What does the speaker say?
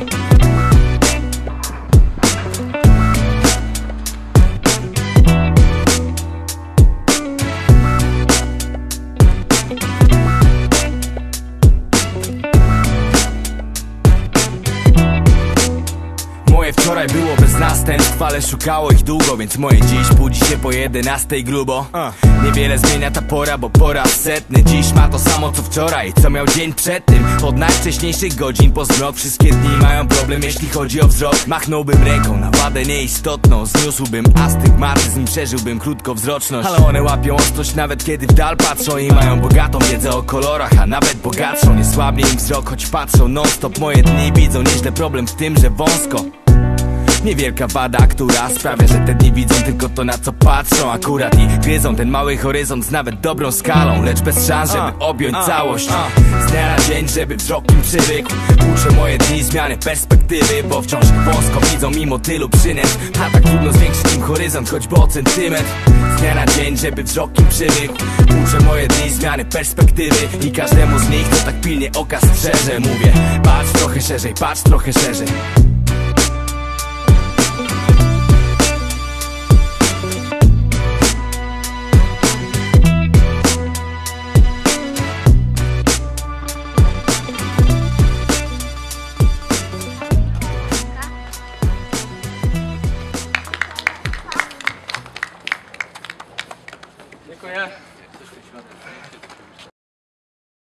thank you Moje wczoraj było bez następstw, ale szukało ich długo Więc moje dziś budzi się po jedenastej grubo. Niewiele zmienia ta pora, bo po raz setny. Dziś ma to samo co wczoraj, co miał dzień przed tym. Od najwcześniejszych godzin po zmrok Wszystkie dni mają problem, jeśli chodzi o wzrok. Machnąłbym ręką na wadę nieistotną Zniósłbym astygmatyzm, przeżyłbym krótkowzroczność. Ale one łapią ostrość nawet kiedy w dal patrzą I mają bogatą wiedzę o kolorach, a nawet bogatszą. Nie słabnie im wzrok, choć patrzą non stop Moje dni widzą nieźle problem w tym, że wąsko Niewielka wada, która sprawia, że te dni widzą tylko to na co patrzą. Akurat i gryzą ten mały horyzont z nawet dobrą skalą Lecz bez szans, żeby objąć całość. Z dnia na dzień, żeby wzrok im przywykł. Uczę moje dni zmiany perspektywy Bo wciąż wąsko widzą mimo tylu przynęt. A tak trudno zwiększyć im horyzont choćby o centymetr. Z dnia na dzień, żeby wzrok im przywykł. Uczę moje dni zmiany perspektywy I każdemu z nich, co tak pilnie oka strzeże Mówię, patrz trochę szerzej, patrz trochę szerzej Dziękuję.